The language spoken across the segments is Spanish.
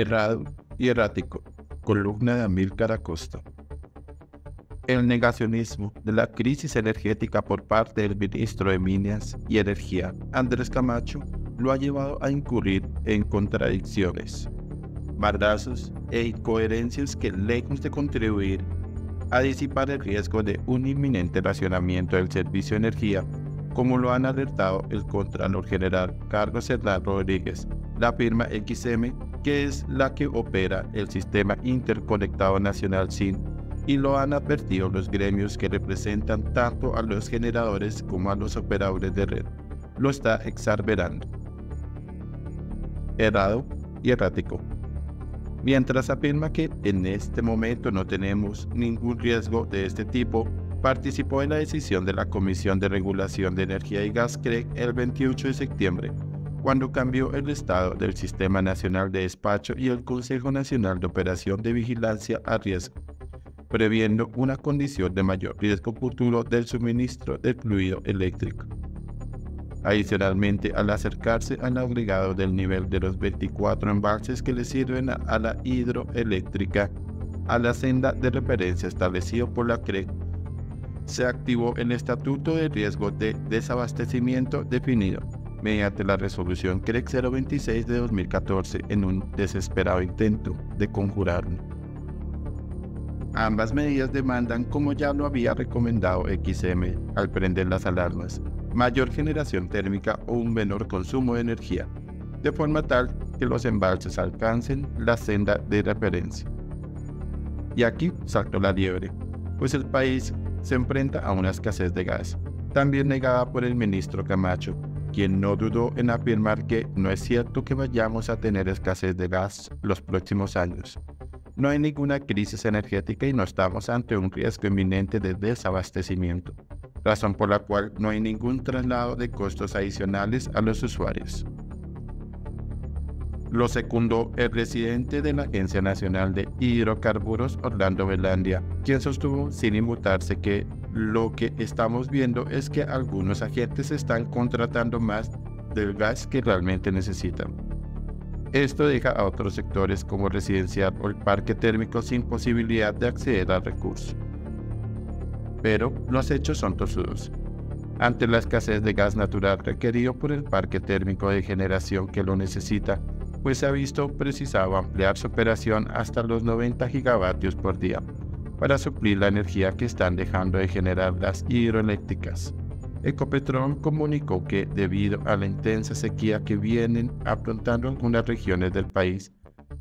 errado y errático, columna de Amílcar Acosta. El negacionismo de la crisis energética por parte del ministro de Minas y Energía, Andrés Camacho, lo ha llevado a incurrir en contradicciones, bardazos e incoherencias que, lejos de contribuir a disipar el riesgo de un inminente racionamiento del servicio de energía, como lo han alertado el Contralor General Carlos Hernán Rodríguez, la firma XM que es la que opera el Sistema Interconectado Nacional SIN, y lo han advertido los gremios que representan tanto a los generadores como a los operadores de red. Lo está exarberando. Errado y errático. Mientras afirma que en este momento no tenemos ningún riesgo de este tipo, participó en la decisión de la Comisión de Regulación de Energía y Gas CREC el 28 de septiembre cuando cambió el estado del Sistema Nacional de Despacho y el Consejo Nacional de Operación de Vigilancia a Riesgo, previendo una condición de mayor riesgo futuro del suministro del fluido eléctrico. Adicionalmente, al acercarse al agregado del nivel de los 24 embalses que le sirven a la hidroeléctrica, a la senda de referencia establecido por la CREC, se activó el Estatuto de Riesgo de Desabastecimiento definido mediante la resolución CREC 026 de 2014 en un desesperado intento de conjurarlo. Ambas medidas demandan, como ya lo había recomendado XM al prender las alarmas, mayor generación térmica o un menor consumo de energía, de forma tal que los embalses alcancen la senda de referencia. Y aquí saltó la liebre, pues el país se enfrenta a una escasez de gas, también negada por el ministro Camacho, quien no dudó en afirmar que no es cierto que vayamos a tener escasez de gas los próximos años. No hay ninguna crisis energética y no estamos ante un riesgo inminente de desabastecimiento, razón por la cual no hay ningún traslado de costos adicionales a los usuarios. Lo secundó el presidente de la Agencia Nacional de Hidrocarburos, Orlando Velandia, quien sostuvo sin inmutarse que lo que estamos viendo es que algunos agentes están contratando más del gas que realmente necesitan. Esto deja a otros sectores como residencial o el parque térmico sin posibilidad de acceder al recurso. Pero los hechos son tosudos. Ante la escasez de gas natural requerido por el parque térmico de generación que lo necesita, pues se ha visto precisado ampliar su operación hasta los 90 gigavatios por día, para suplir la energía que están dejando de generar las hidroeléctricas. Ecopetrol comunicó que debido a la intensa sequía que vienen afrontando algunas regiones del país,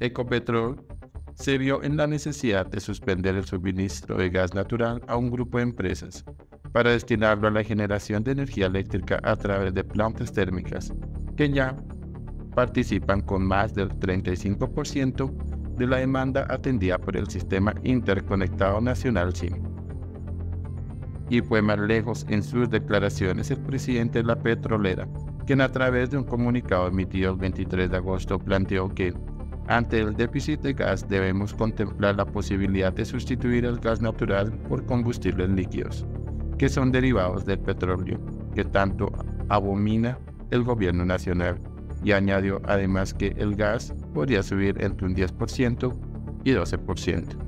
Ecopetrol se vio en la necesidad de suspender el suministro de gas natural a un grupo de empresas para destinarlo a la generación de energía eléctrica a través de plantas térmicas, que ya participan con más del 35% de la demanda atendida por el Sistema Interconectado Nacional SIM. Y fue más lejos en sus declaraciones el presidente de la petrolera, quien a través de un comunicado emitido el 23 de agosto planteó que, ante el déficit de gas, debemos contemplar la posibilidad de sustituir el gas natural por combustibles líquidos, que son derivados del petróleo, que tanto abomina el gobierno nacional y añadió además que el gas podría subir entre un 10% y 12%.